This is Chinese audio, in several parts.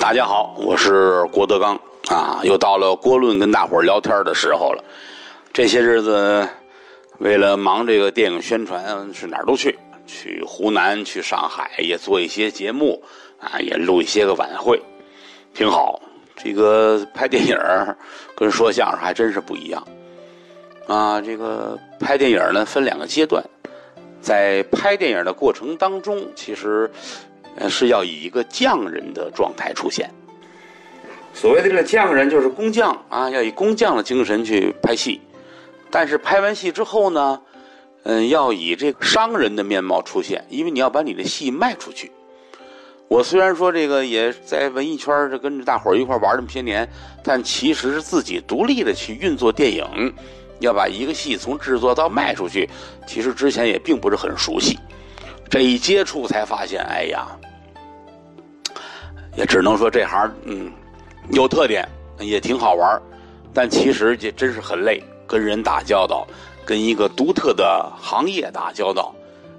大家好，我是郭德纲啊，又到了郭论跟大伙儿聊天的时候了。这些日子，为了忙这个电影宣传，是哪儿都去，去湖南、去上海，也做一些节目啊，也录一些个晚会，挺好。这个拍电影跟说相声还真是不一样啊。这个拍电影呢，分两个阶段，在拍电影的过程当中，其实。呃，是要以一个匠人的状态出现。所谓的这个匠人，就是工匠啊，要以工匠的精神去拍戏。但是拍完戏之后呢，嗯，要以这个商人的面貌出现，因为你要把你的戏卖出去。我虽然说这个也在文艺圈这跟着大伙儿一块玩这么些年，但其实是自己独立的去运作电影，要把一个戏从制作到卖出去，其实之前也并不是很熟悉。这一接触才发现，哎呀。也只能说这行嗯有特点，也挺好玩但其实这真是很累，跟人打交道，跟一个独特的行业打交道，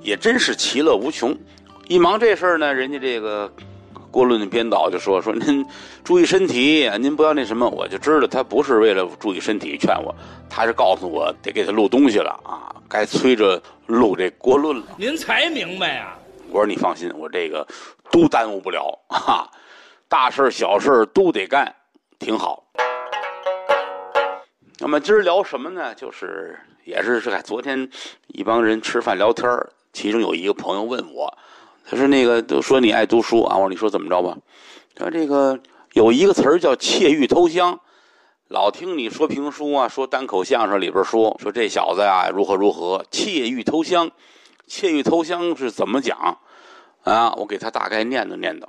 也真是其乐无穷。一忙这事儿呢，人家这个郭论的编导就说说您注意身体，您不要那什么。我就知道他不是为了注意身体劝我，他是告诉我得给他录东西了啊，该催着录这郭论了。您才明白呀？我说你放心，我这个都耽误不了啊。大事小事都得干，挺好。那么今儿聊什么呢？就是也是是昨天一帮人吃饭聊天其中有一个朋友问我，他说：“那个都说你爱读书啊。”我说：“你说怎么着吧？”说这个有一个词儿叫窃玉偷香，老听你说评书啊，说单口相声里边说说这小子呀如何如何，窃玉偷香，窃玉偷香是怎么讲啊？我给他大概念叨念叨。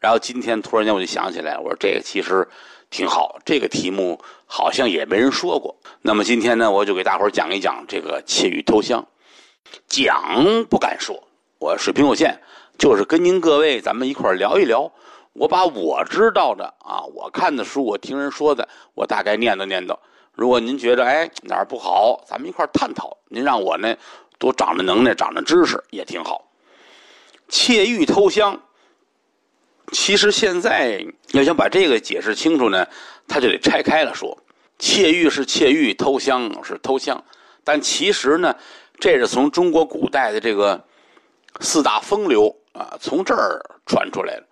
然后今天突然间我就想起来，我说这个其实挺好，这个题目好像也没人说过。那么今天呢，我就给大伙讲一讲这个窃玉偷香。讲不敢说，我水平有限，就是跟您各位咱们一块聊一聊。我把我知道的啊，我看的书，我听人说的，我大概念叨念叨。如果您觉得哎哪儿不好，咱们一块儿探讨。您让我呢多长着能耐，长着知识也挺好。窃玉偷香。其实现在要想把这个解释清楚呢，他就得拆开了说。窃玉是窃玉，偷香是偷香，但其实呢，这是从中国古代的这个四大风流啊，从这儿传出来的。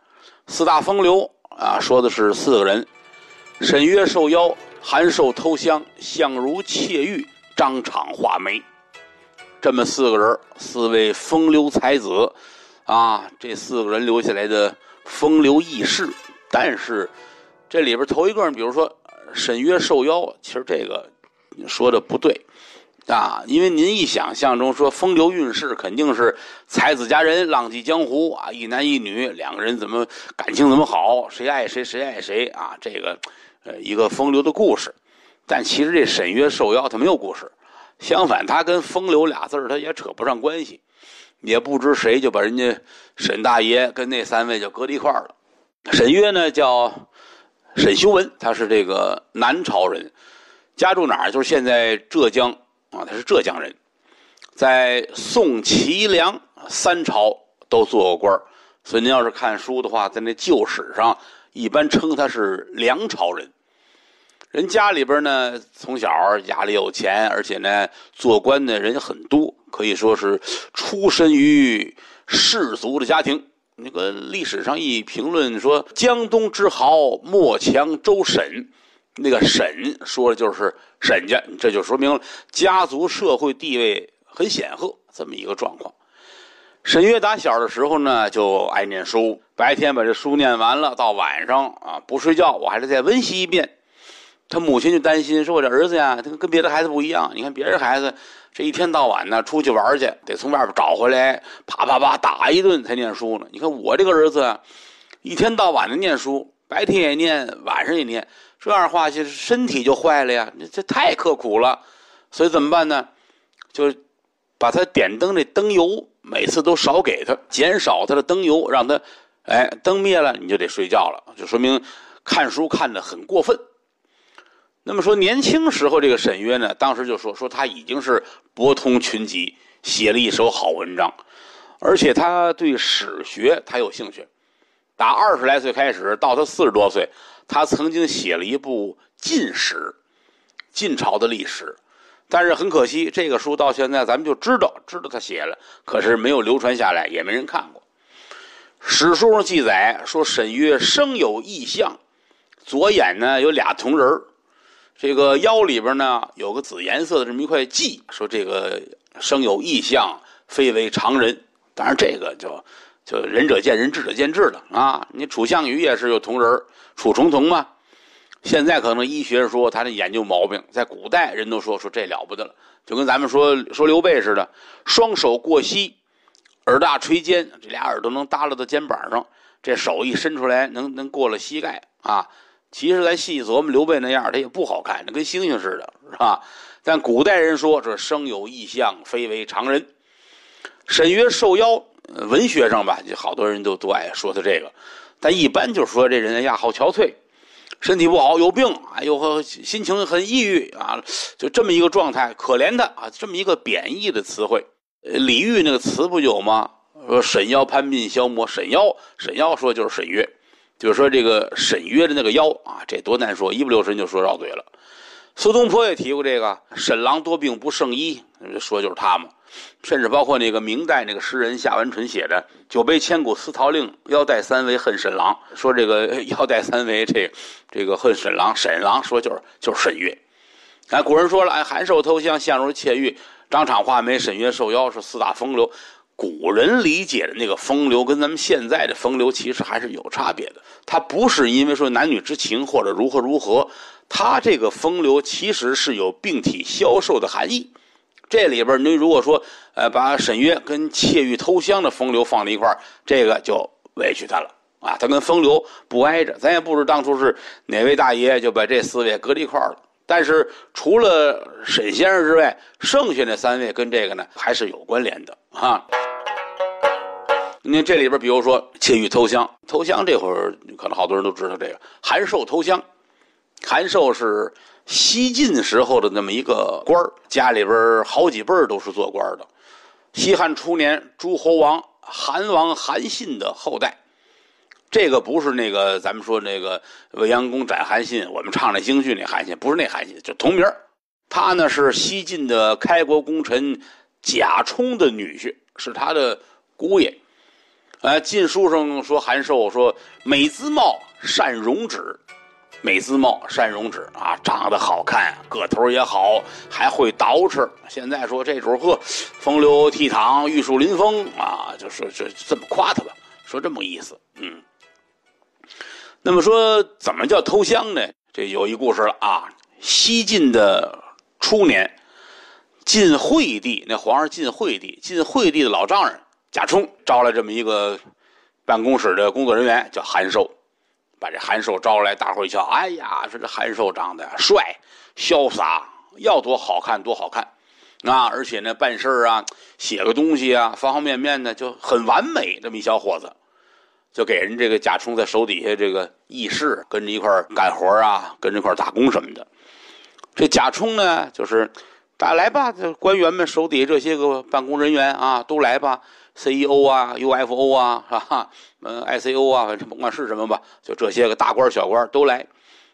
四大风流啊，说的是四个人：沈约受邀，韩寿偷香，相如窃玉，张敞画眉。这么四个人，四位风流才子啊，这四个人留下来的。风流轶事，但是这里边头一个人，比如说沈约受邀，其实这个说的不对啊，因为您一想象中说风流韵事，肯定是才子佳人浪迹江湖啊，一男一女两个人怎么感情怎么好，谁爱谁谁爱谁啊，这个呃一个风流的故事。但其实这沈约受邀他没有故事，相反他跟风流俩字儿他也扯不上关系。也不知谁就把人家沈大爷跟那三位就搁在一块了。沈约呢叫沈修文，他是这个南朝人，家住哪儿？就是现在浙江啊，他是浙江人，在宋、齐、梁三朝都做过官所以您要是看书的话，在那旧史上一般称他是梁朝人。人家里边呢，从小家里有钱，而且呢，做官的人很多，可以说是出身于士族的家庭。那个历史上一评论说：“江东之豪，莫强周沈。”那个沈说的就是沈家，这就说明了家族社会地位很显赫这么一个状况。沈约打小的时候呢，就爱念书，白天把这书念完了，到晚上啊不睡觉，我还得再温习一遍。他母亲就担心，说：“我这儿子呀，他跟别的孩子不一样。你看别人孩子，这一天到晚呢出去玩去，得从外边找回来，啪啪啪打一顿才念书呢。你看我这个儿子，一天到晚的念书，白天也念，晚上也念，这样的话就身体就坏了呀。这太刻苦了，所以怎么办呢？就把他点灯这灯油每次都少给他，减少他的灯油，让他，哎，灯灭了你就得睡觉了，就说明看书看得很过分。”那么说，年轻时候这个沈约呢，当时就说说他已经是博通群集，写了一手好文章，而且他对史学他有兴趣，打二十来岁开始到他四十多岁，他曾经写了一部晋史，晋朝的历史。但是很可惜，这个书到现在咱们就知道，知道他写了，可是没有流传下来，也没人看过。史书上记载说，沈约生有异象，左眼呢有俩铜人这个腰里边呢有个紫颜色的这么一块记，说这个生有异象，非为常人。当然这个就就仁者见仁，智者见智了啊。你楚项羽也是有同人楚重瞳嘛。现在可能医学说他的眼睛毛病，在古代人都说说这了不得了，就跟咱们说说刘备似的，双手过膝，耳大垂肩，这俩耳朵能耷拉到肩膀上，这手一伸出来能能过了膝盖啊。其实咱细琢磨，刘备那样他也不好看，那跟猩猩似的，是吧？但古代人说这生有异象，非为常人。沈约受邀，文学上吧，就好多人都都爱说他这个，但一般就说这人呀好憔悴。身体不好，有病，哎呦，心情很抑郁啊，就这么一个状态，可怜他啊，这么一个贬义的词汇。李煜那个词不有吗？说沈腰攀鬓消磨，沈腰，沈腰说就是沈约，就是说这个沈约的那个腰啊，这多难说，一不留神就说绕嘴了。苏东坡也提过这个，沈郎多病不胜医，说就是他嘛。甚至包括那个明代那个诗人夏完淳写的“酒杯千古思陶令，腰带三围恨沈郎”，说这个腰带三围，这这个恨沈郎，沈郎说就是就是沈月。哎，古人说了，哎，韩寿偷香，相如窃玉，张敞画眉，沈约受邀，是四大风流。古人理解的那个风流，跟咱们现在的风流其实还是有差别的。它不是因为说男女之情或者如何如何，它这个风流其实是有病体消瘦的含义。这里边您如果说，呃，把沈约跟窃玉偷香的风流放在一块这个就委屈他了啊，他跟风流不挨着。咱也不知当初是哪位大爷就把这四位搁在一块了。但是除了沈先生之外，剩下那三位跟这个呢还是有关联的啊。你这里边，比如说窃玉偷香，偷香这会儿可能好多人都知道这个韩寿偷香，韩寿是。西晋时候的那么一个官儿家里边好几辈儿都是做官的。西汉初年，诸侯王韩王韩信的后代，这个不是那个咱们说那个未央宫斩韩信，我们唱那京剧那韩信，不是那韩信，就同名他呢是西晋的开国功臣贾充的女婿，是他的姑爷。呃，晋书上说韩寿说美姿貌，善容止。美姿貌，善容止啊，长得好看，个头也好，还会捯饬。现在说这主呵，风流倜傥，玉树临风啊，就说这这么夸他吧，说这么个意思。嗯，那么说怎么叫偷香呢？这有一故事了啊。西晋的初年，晋惠帝那皇上晋惠帝，晋惠帝的老丈人贾充招来这么一个办公室的工作人员，叫韩寿。把这韩寿招来，大伙一瞧，哎呀，说这韩寿长得帅、潇洒，要多好看多好看，啊！而且呢，办事啊，写个东西啊，方方面面的就很完美。这么一小伙子，就给人这个贾充在手底下这个议事，跟着一块干活啊，跟着一块打工什么的。这贾充呢，就是大家来吧，这官员们手底下这些个办公人员啊，都来吧。CEO 啊，UFO 啊，是吧？嗯，ICO 啊，反正甭管是什么吧，就这些个大官小官都来。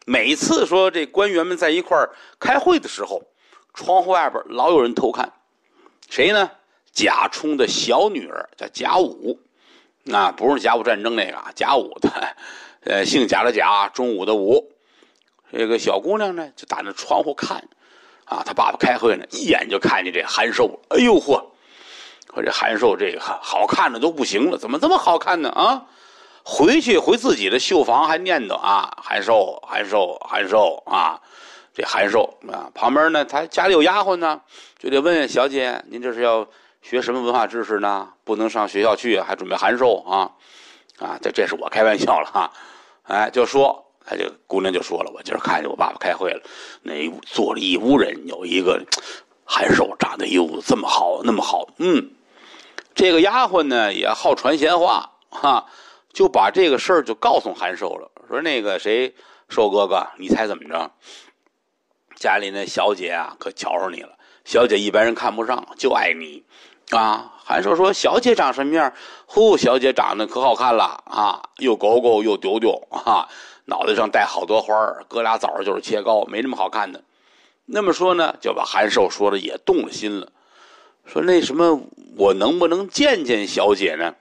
每次说这官员们在一块儿开会的时候，窗户外边老有人偷看。谁呢？贾充的小女儿叫贾武，那不是甲午战争那个贾武的，呃，姓贾的贾，中午的午。这个小姑娘呢，就打那窗户看，啊，她爸爸开会呢，一眼就看见这韩寿，哎呦嚯！说这韩寿这个好看的都不行了，怎么这么好看呢？啊，回去回自己的绣房还念叨啊，韩寿，韩寿，韩寿啊，这韩寿啊，旁边呢，他家里有丫鬟呢，就得问小姐，您这是要学什么文化知识呢？不能上学校去，还准备韩寿啊？啊，这这是我开玩笑了哈，哎，就说，他就姑娘就说了，我今儿看见我爸爸开会了，那坐了一屋人，有一个韩寿长得又这么好，那么好，嗯。这个丫鬟呢也好传闲话，哈，就把这个事儿就告诉韩寿了，说那个谁，寿哥哥，你猜怎么着？家里那小姐啊，可瞧上你了。小姐一般人看不上，就爱你，啊。韩寿说：“小姐长什么样？呼，小姐长得可好看了啊，又狗狗又丢丢啊，脑袋上戴好多花儿，搁俩枣就是切糕，没那么好看的。”那么说呢，就把韩寿说的也动了心了，说：“那什么，我能不能见见小姐呢？”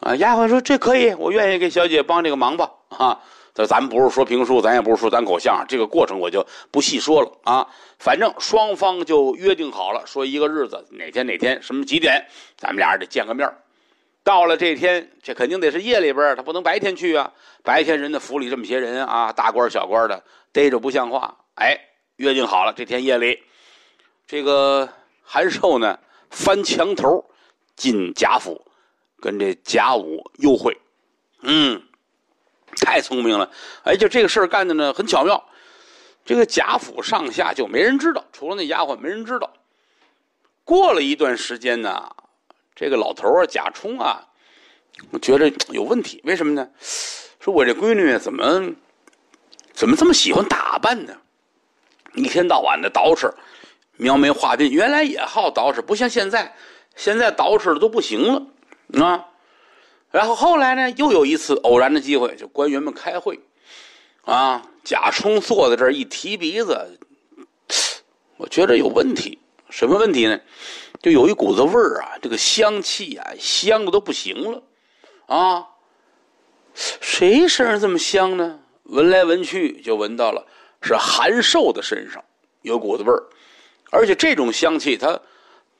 啊，丫鬟说：“这可以，我愿意给小姐帮这个忙吧。”啊。这咱不是说评书，咱也不是说单口相声，这个过程我就不细说了啊。反正双方就约定好了，说一个日子哪天哪天什么几点，咱们俩人得见个面到了这天，这肯定得是夜里边他不能白天去啊。白天人的府里这么些人啊，大官小官的逮着不像话。哎，约定好了，这天夜里，这个韩寿呢翻墙头进贾府，跟这贾武幽会，嗯。太聪明了，哎，就这个事儿干的呢很巧妙。这个贾府上下就没人知道，除了那丫鬟没人知道。过了一段时间呢，这个老头啊贾充啊，我觉得有问题，为什么呢？说我这闺女怎么怎么这么喜欢打扮呢？一天到晚的捯饬，描眉画鬓，原来也好捯饬，不像现在，现在捯饬的都不行了啊。然后后来呢，又有一次偶然的机会，就官员们开会，啊，贾充坐在这儿一提鼻子，我觉得有问题。什么问题呢？就有一股子味儿啊，这个香气啊，香的都不行了，啊，谁身上这么香呢？闻来闻去就闻到了，是韩寿的身上有股子味儿，而且这种香气它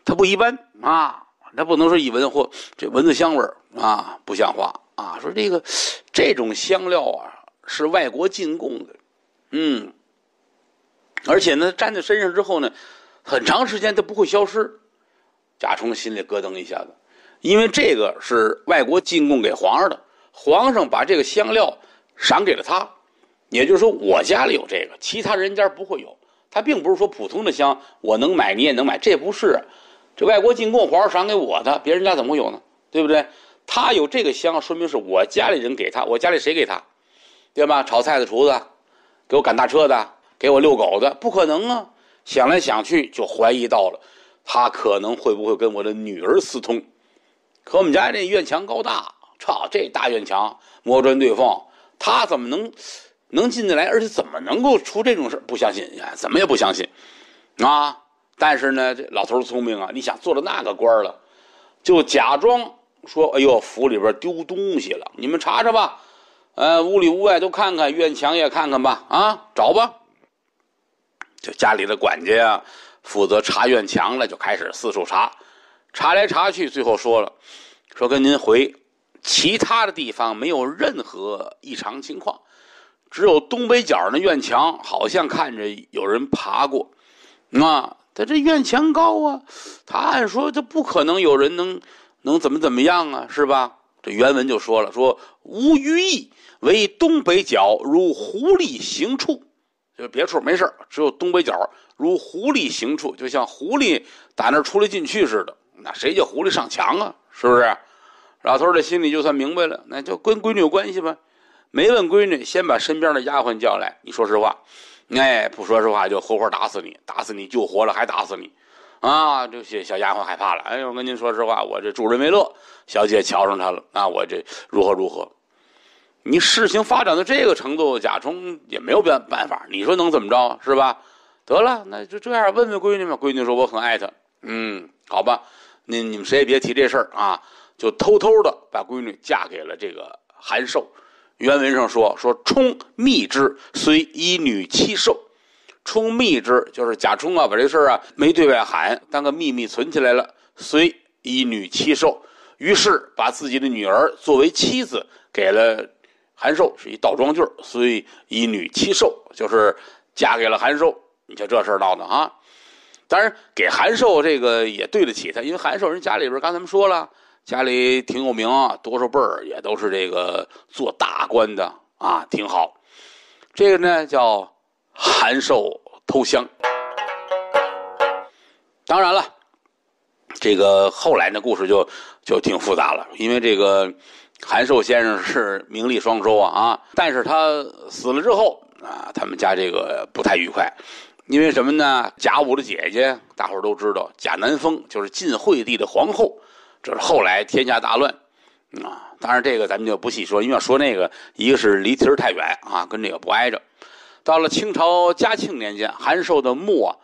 它不一般啊。那不能说一闻或，这蚊子香味啊，不像话啊！说这个这种香料啊是外国进贡的，嗯，而且呢粘在身上之后呢，很长时间它不会消失。贾充心里咯噔一下子，因为这个是外国进贡给皇上的，皇上把这个香料赏给了他，也就是说我家里有这个，其他人家不会有。他并不是说普通的香我能买你也能买，这不是。这外国进贡，皇上赏给我的，别人家怎么会有呢？对不对？他有这个香，说明是我家里人给他。我家里谁给他？对吧？炒菜的厨子，给我赶大车的，给我遛狗的，不可能啊！想来想去，就怀疑到了，他可能会不会跟我的女儿私通？可我们家这院墙高大，操，这大院墙，磨砖对缝，他怎么能能进得来？而且怎么能够出这种事不相信，怎么也不相信，啊！但是呢，这老头聪明啊！你想做了那个官了，就假装说：“哎呦，府里边丢东西了，你们查查吧，呃，屋里屋外都看看，院墙也看看吧，啊，找吧。”就家里的管家呀，负责查院墙了，就开始四处查，查来查去，最后说了：“说跟您回，其他的地方没有任何异常情况，只有东北角那院墙，好像看着有人爬过，啊。”他这院墙高啊，他按说这不可能有人能能怎么怎么样啊，是吧？这原文就说了，说无余意为东北角如狐狸行处，就别处没事只有东北角如狐狸行处，就像狐狸打那出来进去似的。那谁叫狐狸上墙啊？是不是？老头这心里就算明白了，那就跟闺女有关系吧。没问闺女，先把身边的丫鬟叫来，你说实话。哎，不说实话就活活打死你，打死你救活了还打死你，啊！这些小丫鬟害怕了。哎，我跟您说实话，我这助人为乐，小姐瞧上他了，啊，我这如何如何？你事情发展到这个程度，贾充也没有办办法，你说能怎么着是吧？得了，那就这样问问闺女吧。闺女说我很爱他，嗯，好吧，你你们谁也别提这事儿啊，就偷偷的把闺女嫁给了这个韩寿。原文上说说充密之，虽一女妻寿。充密之就是贾充啊，把这事儿啊没对外喊，当个秘密存起来了。虽一女妻寿，于是把自己的女儿作为妻子给了韩寿，是一倒装句虽一女妻寿，就是嫁给了韩寿。你瞧这事儿闹的啊！当然给韩寿这个也对得起他，因为韩寿人家里边刚才们说了。家里挺有名啊，多少辈儿也都是这个做大官的啊，挺好。这个呢叫韩寿偷香。当然了，这个后来的故事就就挺复杂了，因为这个韩寿先生是名利双收啊啊，但是他死了之后啊，他们家这个不太愉快因为什么呢？贾武的姐姐，大伙都知道，贾南风就是晋惠帝的皇后，这是后来天下大乱啊。当然这个咱们就不细说，因为要说那个，一个是离题太远啊，跟这个不挨着。到了清朝嘉庆年间，韩寿的墓啊，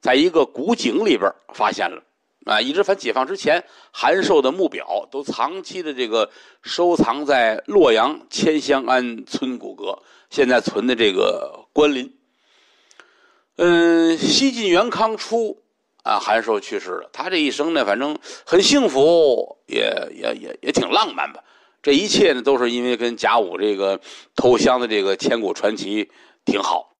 在一个古井里边发现了啊。一直反解放之前，韩寿的墓表都长期的这个收藏在洛阳千香庵村古阁，现在存的这个关林。嗯，西晋元康初，啊，韩寿去世了。他这一生呢，反正很幸福，也也也也挺浪漫吧。这一切呢，都是因为跟甲午这个偷香的这个千古传奇挺好。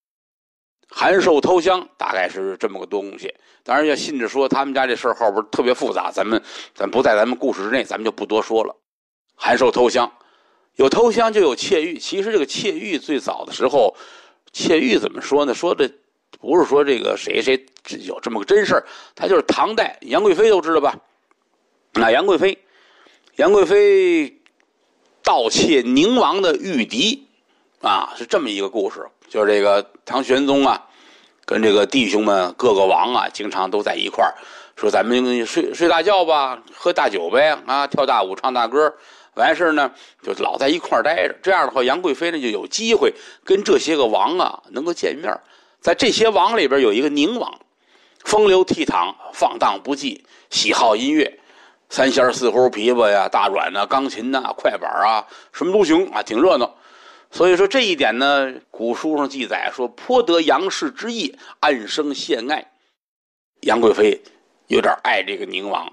韩寿偷香大概是这么个东西。当然，要信着说他们家这事儿后边特别复杂，咱们咱不在咱们故事之内，咱们就不多说了。韩寿偷香，有偷香就有窃玉。其实这个窃玉最早的时候，窃玉怎么说呢？说的。不是说这个谁谁有这么个真事儿，他就是唐代杨贵妃都知道吧？那杨贵妃，杨贵妃盗窃宁王的玉笛，啊，是这么一个故事。就是这个唐玄宗啊，跟这个弟兄们各个王啊，经常都在一块儿，说咱们睡睡大觉吧，喝大酒呗，啊，跳大舞，唱大歌，完事呢就老在一块儿待着。这样的话，杨贵妃呢就有机会跟这些个王啊能够见面。在这些王里边有一个宁王，风流倜傥，放荡不羁，喜好音乐，三弦四胡琵琶呀，大阮呐，钢琴呐，快板啊，什么都行啊，挺热闹。所以说这一点呢，古书上记载说颇得杨氏之意，暗生献爱。杨贵妃有点爱这个宁王，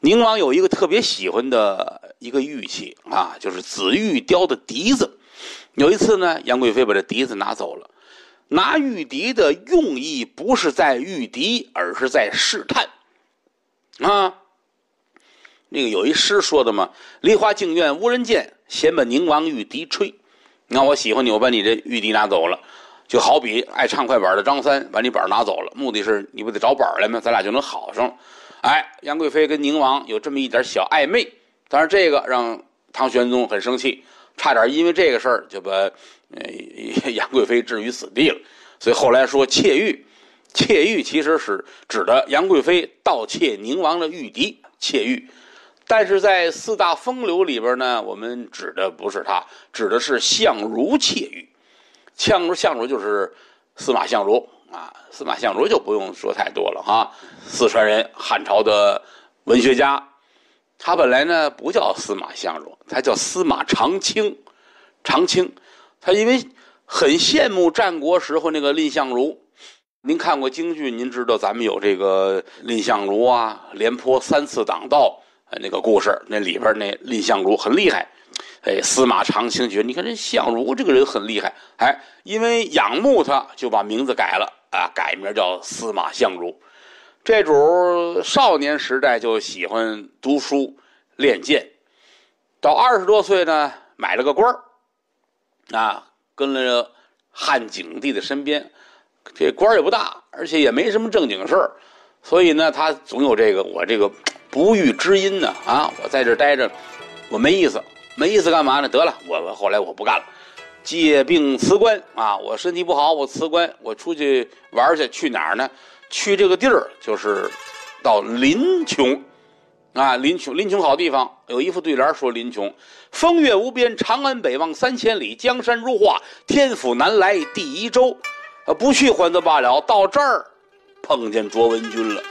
宁王有一个特别喜欢的一个玉器啊，就是紫玉雕的笛子。有一次呢，杨贵妃把这笛子拿走了。拿玉笛的用意不是在玉笛，而是在试探，啊，那个有一诗说的嘛：“梨花镜院无人见，闲把宁王玉笛吹。”你看我喜欢你，我把你这玉笛拿走了，就好比爱唱快板的张三把你板拿走了，目的是你不得找板来吗？咱俩就能好上。哎，杨贵妃跟宁王有这么一点小暧昧，但是这个让唐玄宗很生气，差点因为这个事儿就把。呃，杨贵妃置于死地了，所以后来说窃玉，窃玉其实是指的杨贵妃盗窃宁王的玉笛，窃玉。但是在四大风流里边呢，我们指的不是他，指的是相如窃玉。相如，相如就是司马相如啊，司马相如就不用说太多了哈，四川人，汉朝的文学家。他本来呢不叫司马相如，他叫司马长卿，长卿。他因为很羡慕战国时候那个蔺相如，您看过京剧，您知道咱们有这个蔺相如啊，廉颇三次挡道那个故事，那里边那蔺相如很厉害。哎，司马长卿觉得，你看这相如这个人很厉害，哎，因为仰慕他，就把名字改了啊，改名叫司马相如。这主少年时代就喜欢读书练剑，到二十多岁呢，买了个官儿。啊，跟了汉景帝的身边，这官也不大，而且也没什么正经事儿，所以呢，他总有这个我这个不遇知音呢啊，我在这待着，我没意思，没意思干嘛呢？得了，我我后来我不干了，借病辞官啊，我身体不好，我辞官，我出去玩去，去哪儿呢？去这个地儿，就是到临邛。啊，林琼，林琼好地方，有一副对联说：“林琼，风月无边，长安北望三千里，江山如画，天府南来第一州。啊不去还则罢了，到这儿碰见卓文君了。